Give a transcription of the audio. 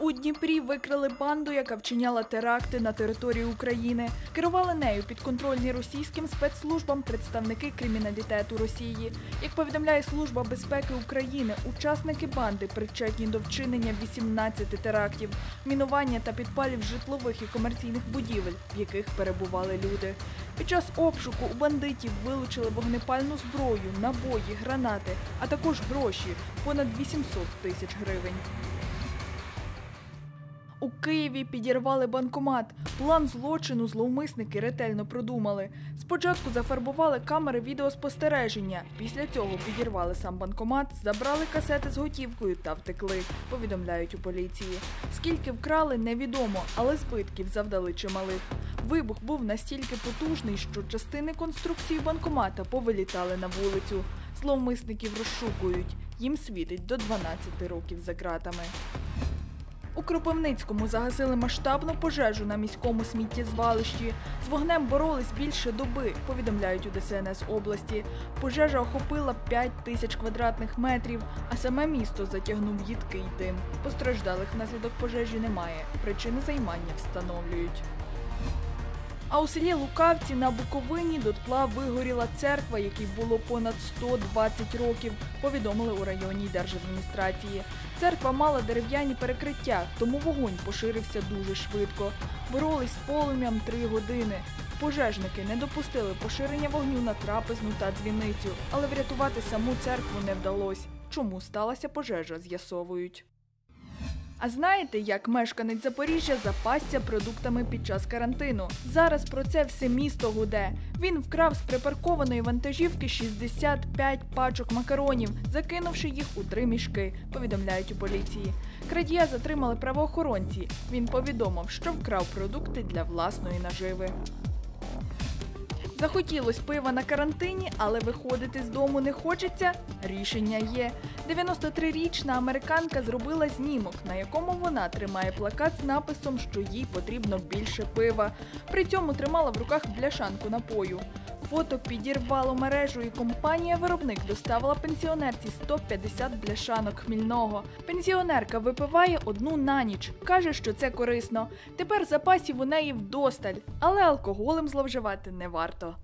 У Дніпрі викрили банду, яка вчиняла теракти на території України. Керували нею підконтрольні російським спецслужбам представники криміналітету Росії. Як повідомляє Служба безпеки України, учасники банди причетні до вчинення 18 терактів, мінування та підпалів житлових і комерційних будівель, в яких перебували люди. Під час обшуку у бандитів вилучили вогнепальну зброю, набої, гранати, а також гроші понад 800 тисяч гривень. У Києві підірвали банкомат. План злочину зловмисники ретельно продумали. Спочатку зафарбували камери відеоспостереження. Після цього підірвали сам банкомат, забрали касети з готівкою та втекли. Повідомляють у поліції. Скільки вкрали, невідомо, але збитків завдали чималих. Вибух був настільки потужний, що частини конструкції банкомата повилітали на вулицю. Зловмисників розшукують. Їм світить до 12 років за ґратами. У Кропивницькому загасили масштабну пожежу на міському сміттєзвалищі. З вогнем боролись більше доби, повідомляють у ДСНС області. Пожежа охопила 5 тисяч квадратних метрів, а саме місто затягнув їдкий дим. Постраждалих внаслідок пожежі немає. Причини займання встановлюють. А у селі Лукавці на Буковині дотла вигоріла церква, якій було понад 120 років, повідомили у районній держадміністрації. Церква мала дерев'яні перекриття, тому вогонь поширився дуже швидко. Боролись з полум'ям три години. Пожежники не допустили поширення вогню на трапезну та дзвіницю, але врятувати саму церкву не вдалося. Чому сталася пожежа, з'ясовують. А знаєте, як мешканець Запоріжжя запасся продуктами під час карантину? Зараз про це все місто гуде. Він вкрав з припаркованої вантажівки 65 пачок макаронів, закинувши їх у три мішки, повідомляють у поліції. Крадія затримали правоохоронці. Він повідомив, що вкрав продукти для власної наживи. Захотілось пива на карантині, але виходити з дому не хочеться. Рішення є. 93-річна американка зробила знімок, на якому вона тримає плакат з написом, що їй потрібно більше пива. При цьому тримала в руках бляшанку напою. Фото підірвало мережу, і компанія-виробник доставила пенсіонерці 150 бляшанок хмільного. Пенсіонерка випиває одну на ніч. Каже, що це корисно. Тепер запасів у неї вдосталь, але алкоголем зловживати не варто.